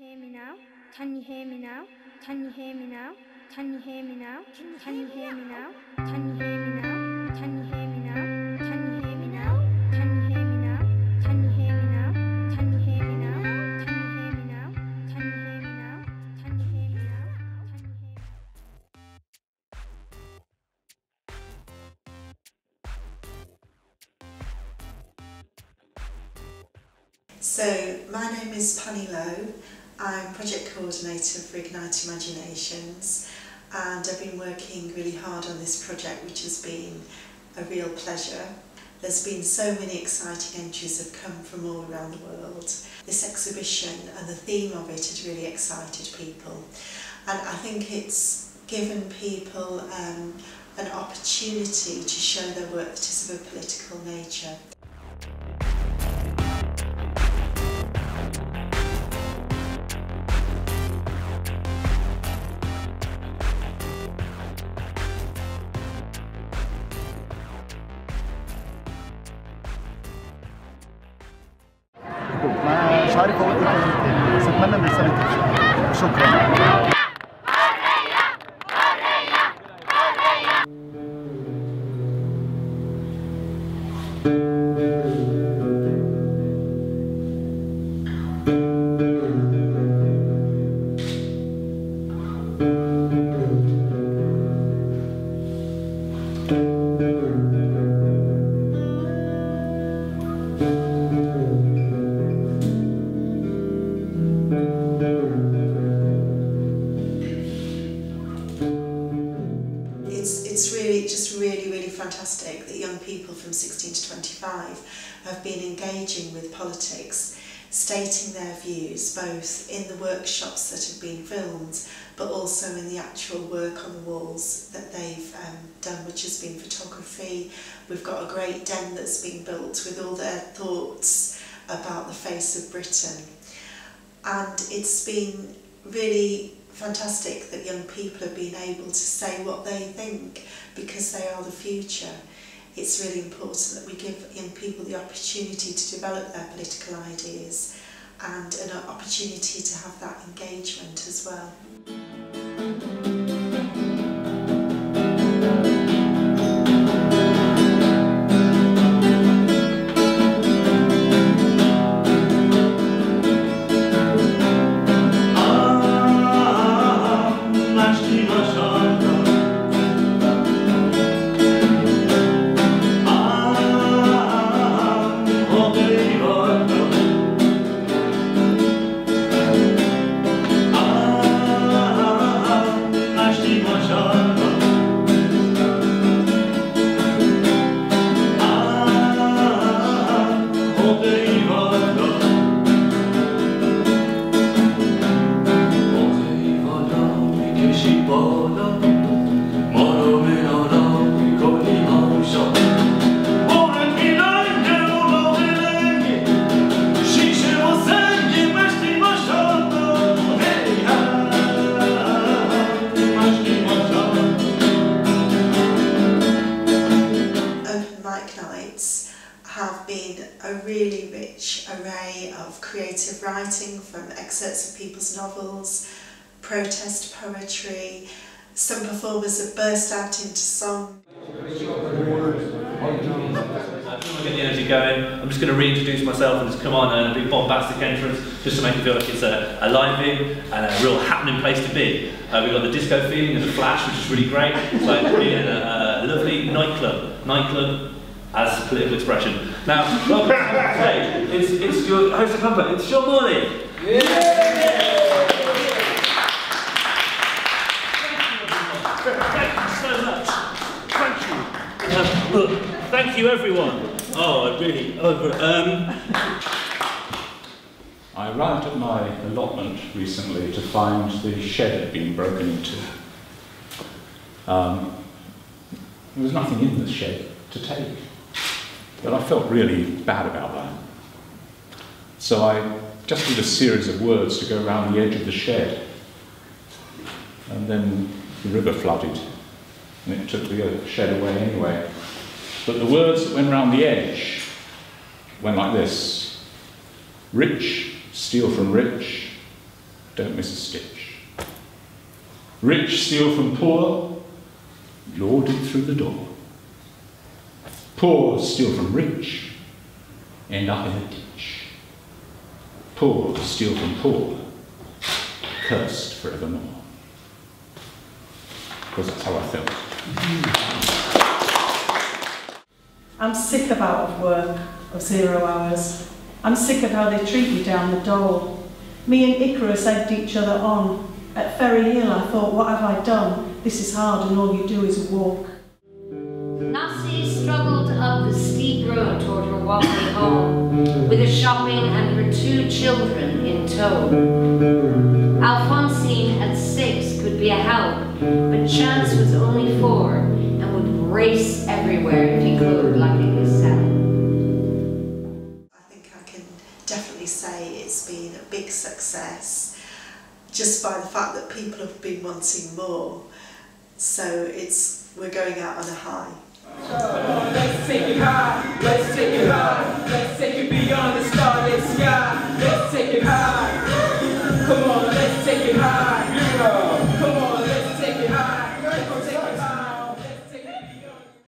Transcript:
hear me now? Can you hear me now? Can you hear me now? Can you hear me now? Can you hear me now? Can you hear me now? Can you hear me now? Can you hear me now? Can you hear me now? Can you hear me now? Can you hear me now? Can you hear me now? Can you hear me now? So, my name is Panny Lowe. I'm project coordinator for Ignite Imaginations and I've been working really hard on this project which has been a real pleasure. There's been so many exciting entries have come from all around the world. This exhibition and the theme of it has really excited people and I think it's given people um, an opportunity to show their work that is of a political nature. مش عارف اقول ايه تاني بس اتمنى ان الرساله توصل شكرا It's, really, just really, really fantastic that young people from 16 to 25 have been engaging with politics, stating their views both in the workshops that have been filmed but also in the actual work on the walls that they've um, done which has been photography. We've got a great den that's been built with all their thoughts about the face of Britain and it's been really fantastic that young people have been able to say what they think because they are the future. It's really important that we give young people the opportunity to develop their political ideas and an opportunity to have that engagement as well. A really rich array of creative writing from excerpts of people's novels, protest poetry. Some performers have burst out into song. The energy going. I'm just going to reintroduce myself and just come on and a big bombastic entrance just to make it feel like it's a, a lively and a real happening place to be. Uh, we've got the disco feeling and the flash, which is really great. It's like being in a, a lovely nightclub. Nightclub as a political expression. Now, welcome to the stage. It's, it's your host of comfort. It's Sean Morley. Thank you so much. Thank you. Look, thank you everyone. Oh, I really over. Um, I arrived at my allotment recently to find the shed had been broken into. Um, there was nothing in the shed to take, but I felt really bad about that. So I just did a series of words to go around the edge of the shed, and then the river flooded, and it took the uh, shed away anyway. But the words that went around the edge went like this Rich steal from rich, don't miss a stitch. Rich steal from poor, lord it through the door. Poor steal from rich, end up in a ditch. Poor steal from poor, cursed forevermore. Because that's how I felt. I'm sick of out of work, of zero hours. I'm sick of how they treat you down the dole. Me and Icarus egged each other on. At Ferry Hill I thought, what have I done? This is hard and all you do is walk. Nasi struggled up the steep road toward her wobbly home, with her shopping and her two children in tow. Alphonsine at six could be a help, but Chance was only four and would race everywhere if he could like a gazelle. I think I can definitely say it's been a big success just by the fact that people have been wanting more. So it's we're going out on a high. Let's take it high, let's take it high, let's take